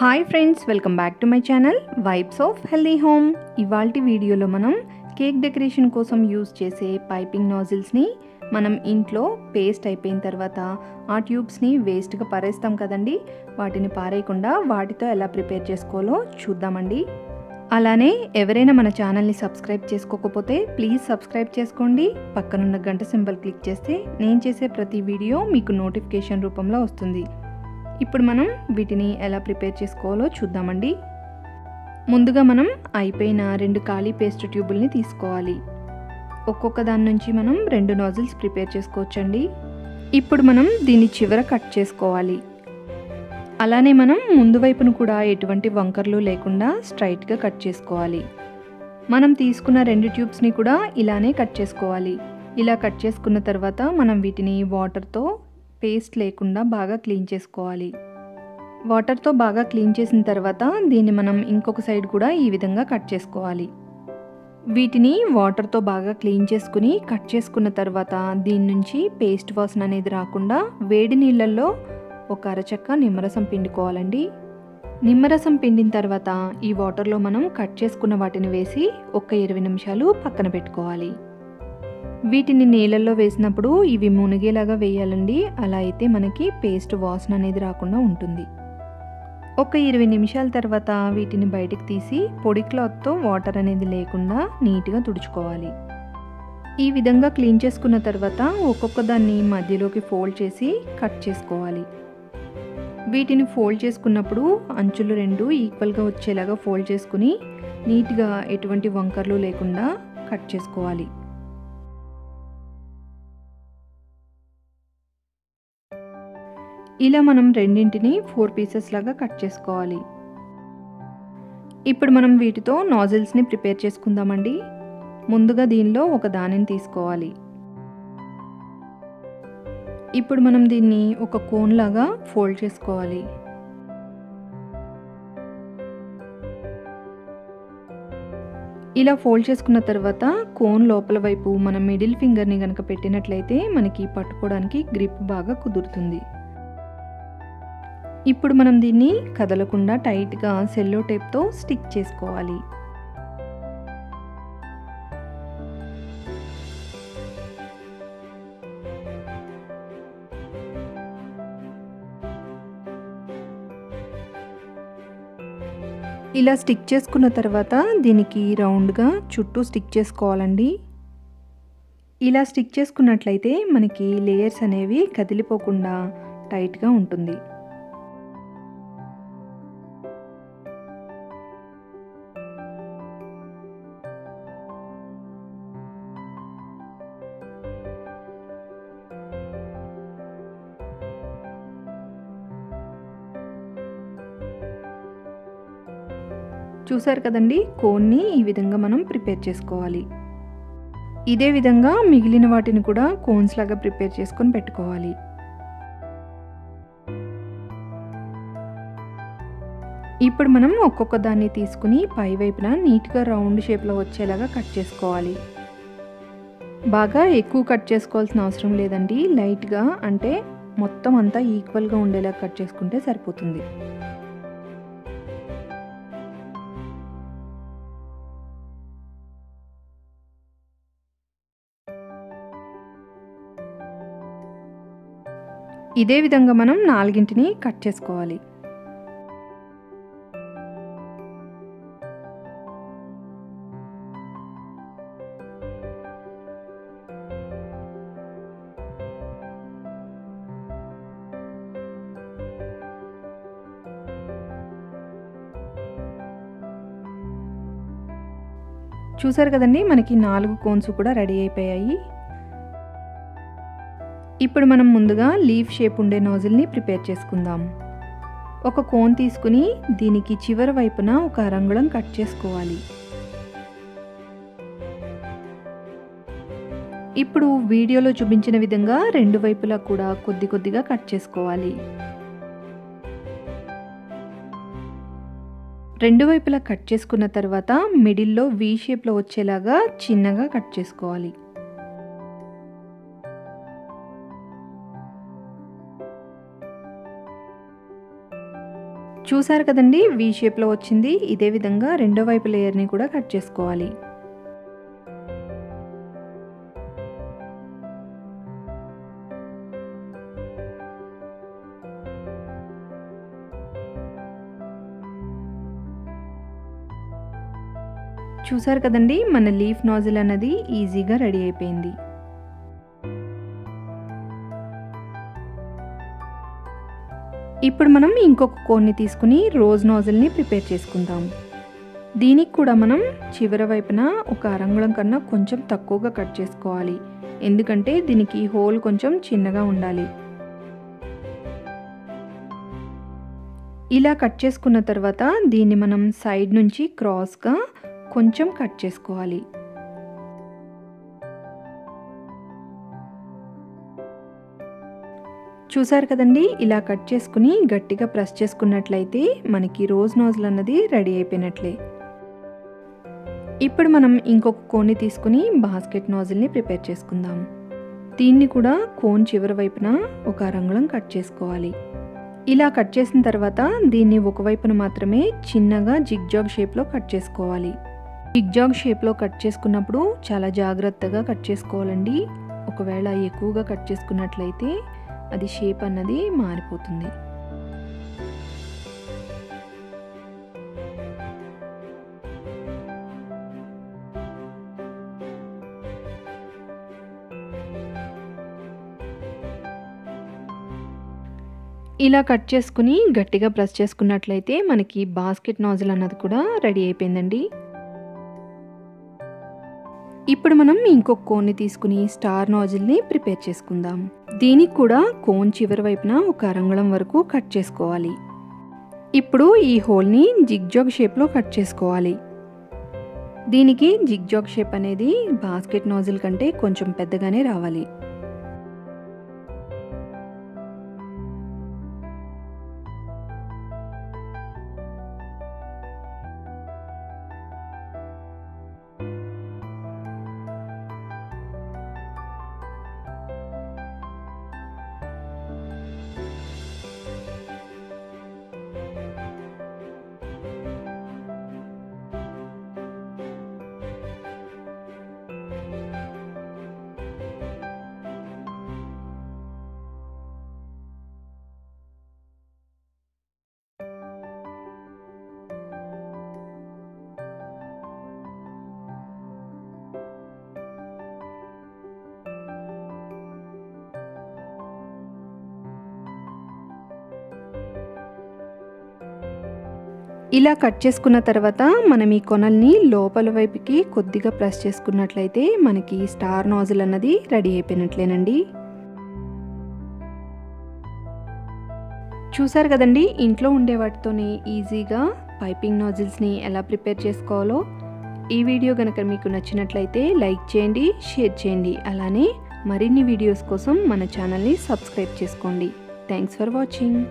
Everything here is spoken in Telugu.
Hi friends welcome back to my channel vibes of healthy home ఇవాల్టి వీడియోలో మనం కేక్ డెకరేషన్ కోసం యూస్ చేసే పైపింగ్ నాజిల్స్ని మనం ఇంట్లో పేస్ట్ అయిపోయిన తర్వాత ఆ ట్యూబ్స్ని వేస్ట్గా పారేస్తాం కదండి. వాటిని పారేయకుండా వాటితో ఎలా ప్రిపేర్ చేసుకోవాలో చూద్దామండి. అలానే ఎవరైనా మన ఛానల్ని సబ్స్క్రైబ్ చేసుకోకపోతే ప్లీజ్ సబ్స్క్రైబ్ చేసుకోండి. పక్కనున్న గంట సింబల్ క్లిక్ చేస్తే నేను చేసే ప్రతి వీడియో మీకు నోటిఫికేషన్ రూపంలో వస్తుంది. ఇప్పుడు మనం వీటిని ఎలా ప్రిపేర్ చేసుకోవాలో చూద్దామండి. ముందుగా మనం అయిపోయిన రెండు ఖాళీ పేస్ట్ ట్యూబుల్ని తీసుకోవాలి. ఒక్కొక్క దాని నుంచి మనం రెండు నాజిల్స్ ప్రిపేర్ చేసుకోవచ్చండి. ఇప్పుడు మనం దీన్ని చివర కట్ చేసుకోవాలి. అలానే మనం ముందు వైపును కూడా ఎటువంటి వంకర్లు లేకుండా స్ట్రైట్గా కట్ చేసుకోవాలి. మనం తీసుకున్న రెండు ట్యూబ్స్ని కూడా ఇలానే కట్ చేసుకోవాలి. ఇలా కట్ చేసుకున్న తర్వాత మనం వీటిని వాటర్తో పేస్ట్ లేకుండా బాగా క్లీన్ చేసుకోవాలి. వాటర్తో బాగా క్లీన్ చేసిన తర్వాత దీన్ని మనం ఇంకొక సైడ్ కూడా ఈ విధంగా కట్ చేసుకోవాలి. వీటిని వాటర్తో బాగా క్లీన్ చేసుకుని కట్ చేసుకున్న తర్వాత దీని నుంచి పేస్ట్ వాసన అనేది రాకుండా వేడి నీళ్ళల్లో ఒక అరచక్క నిమ్మరసం పిండుకోవాలండి. నిమ్మరసం పిండిన తర్వాత ఈ వాటర్లో మనం కట్ చేసుకున్న వాటిని వేసి ఒక ఇరవై నిమిషాలు పక్కన పెట్టుకోవాలి. వీటిని నీళ్ళల్లో వేసినప్పుడు ఇవి మునిగేలాగా వేయాలండి. అలా అయితే మనకి పేస్ట్ వాసన అనేది రాకుండా ఉంటుంది. ఒక ఇరవై నిమిషాల తర్వాత వీటిని బయటికి తీసి పొడి క్లాత్తో వాటర్ అనేది లేకుండా నీట్గా తుడుచుకోవాలి. ఈ విధంగా క్లీన్ చేసుకున్న తర్వాత ఒక్కొక్క దాన్ని మధ్యలోకి ఫోల్డ్ చేసి కట్ చేసుకోవాలి. వీటిని ఫోల్డ్ చేసుకున్నప్పుడు అంచులు రెండు ఈక్వల్గా వచ్చేలాగా ఫోల్డ్ చేసుకుని నీట్గా ఎటువంటి వంకర్లు లేకుండా కట్ చేసుకోవాలి. ఇలా మనం రెండింటిని ఫోర్ పీసెస్ లాగా కట్ చేసుకోవాలి. ఇప్పుడు మనం వీటితో నాజిల్స్ని ప్రిపేర్ చేసుకుందామండి. ముందుగా దీనిలో ఒక దానిని తీసుకోవాలి. ఇప్పుడు మనం దీన్ని ఒక కోన్ లాగా ఫోల్డ్ చేసుకోవాలి. ఇలా ఫోల్డ్ చేసుకున్న తర్వాత కోన్ లోపల వైపు మనం మిడిల్ ఫింగర్ని కనుక పెట్టినట్లయితే మనకి పట్టుకోవడానికి గ్రిప్ బాగా కుదురుతుంది. ఇప్పుడు మనం దీన్ని కదలకుండా టైట్గా సెల్లో టేప్తో స్టిక్ చేసుకోవాలి. ఇలా స్టిక్ చేసుకున్న తర్వాత దీనికి రౌండ్గా చుట్టూ స్టిక్ చేసుకోవాలండి. ఇలా స్టిక్ చేసుకున్నట్లయితే మనకి లేయర్స్ అనేవి కదిలిపోకుండా టైట్గా ఉంటుంది. చూసారు కదండి? కోన్ని ఈ విధంగా మనం ప్రిపేర్ చేసుకోవాలి. ఇదే విధంగా మిగిలిన వాటిని కూడా కోన్స్ లాగా ప్రిపేర్ చేసుకొని పెట్టుకోవాలి. ఇప్పుడు మనం ఒక్కొక్క దాన్ని తీసుకుని పైవైపున నీట్గా రౌండ్ షేప్లో వచ్చేలాగా కట్ చేసుకోవాలి. బాగా ఎక్కువ కట్ చేసుకోవాల్సిన అవసరం లేదండి. లైట్గా అంటే మొత్తం అంతా ఈక్వల్గా ఉండేలా కట్ చేసుకుంటే సరిపోతుంది. ఇదే విధంగా మనం నాలుగింటిని కట్ చేసుకోవాలి. చూసారు కదండి మనకి నాలుగు కోన్స్ కూడా రెడీ అయిపోయాయి. ఇప్పుడు మనం ముందుగా లీఫ్ షేప్ ఉండే నోజిల్ని ప్రిపేర్ చేసుకుందాం. ఒక కోన్ తీసుకుని దీనికి చివరి వైపున ఒక అరంగుళం కట్ చేసుకోవాలి. ఇప్పుడు వీడియోలో చూపించిన విధంగా రెండు వైపులా కూడా కొద్ది కొద్దిగా కట్ చేసుకోవాలి. రెండు వైపులా కట్ చేసుకున్న తర్వాత మిడిల్లో వీ షేప్లో వచ్చేలాగా చిన్నగా కట్ చేసుకోవాలి. చూసారు కదండి వీ షేప్లో వచ్చింది. ఇదే విధంగా రెండో వైపు లేయర్ని కూడా కట్ చేసుకోవాలి. చూసారు కదండి మన లీఫ్ నాజిల్ అన్నది ఈజీగా రెడీ అయిపోయింది. ఇప్పుడు మనం ఇంకొక కోన్ని తీసుకుని రోజ్ నాజిల్ని ప్రిపేర్ చేసుకుందాం. దీనికి కూడా మనం చివరి వైపున ఒక అరంగుళం కన్నా కొంచెం తక్కువగా కట్ చేసుకోవాలి. ఎందుకంటే దీనికి హోల్ కొంచెం చిన్నగా ఉండాలి. ఇలా కట్ చేసుకున్న తర్వాత దీన్ని మనం సైడ్ నుంచి క్రాస్గా కొంచెం కట్ చేసుకోవాలి. చూసారు కదండి? ఇలా కట్ చేసుకుని గట్టిగా ప్రెస్ చేసుకున్నట్లయితే మనకి రోజ్ నోజులు అన్నది రెడీ అయిపోయినట్లే. ఇప్పుడు మనం ఇంకొక కోన్ని తీసుకుని బాస్కెట్ నోజుల్ని ప్రిపేర్ చేసుకుందాం. దీన్ని కూడా కోన్ చివరి వైపున ఒక అరంగుళం కట్ చేసుకోవాలి. ఇలా కట్ చేసిన తర్వాత దీన్ని ఒకవైపున మాత్రమే చిన్నగా జిగ్జాగ్ షేప్లో కట్ చేసుకోవాలి. జిగ్జాగ్ షేప్లో కట్ చేసుకున్నప్పుడు చాలా జాగ్రత్తగా కట్ చేసుకోవాలండి. ఒకవేళ ఎక్కువగా కట్ చేసుకున్నట్లయితే అది షేప్ అన్నది మారిపోతుంది. ఇలా కట్ చేసుకుని గట్టిగా ప్రెస్ చేసుకున్నట్లయితే మనకి బాస్కెట్ నాజిల్ అన్నది కూడా రెడీ అయిపోయిందండి. ఇప్పుడు మనం ఇంకొక కోన్ని తీసుకుని స్టార్ నాజిల్ని ప్రిపేర్ చేసుకుందాం. దీనికి కూడా కోన్ చివరి వైపున ఒక అరంగుళం వరకు కట్ చేసుకోవాలి. ఇప్పుడు ఈ హోల్ని జిగ్జాగ్ షేప్లో కట్ చేసుకోవాలి. దీనికి జిగ్జాగ్ షేప్ అనేది బాస్కెట్ నాజిల్ కంటే కొంచెం పెద్దగానే రావాలి. ఇలా కట్ చేసుకున్న తర్వాత మనం ఈ కొనల్ని లోపల వైపుకి కొద్దిగా ప్రెస్ చేసుకున్నట్లయితే మనకి స్టార్ నాజిల్ అన్నది రెడీ అయిపోయినట్లేనండి. చూసారు కదండి ఇంట్లో ఉండే వాటితోనే ఈజీగా పైపింగ్ నాజిల్స్ని ఎలా ప్రిపేర్ చేసుకోవాలో. ఈ వీడియో కనుక మీకు నచ్చినట్లయితే లైక్ చేయండి షేర్ చేయండి అలానే మరిన్ని వీడియోస్ కోసం మన ఛానల్ని సబ్స్క్రైబ్ చేసుకోండి. Thanks for watching.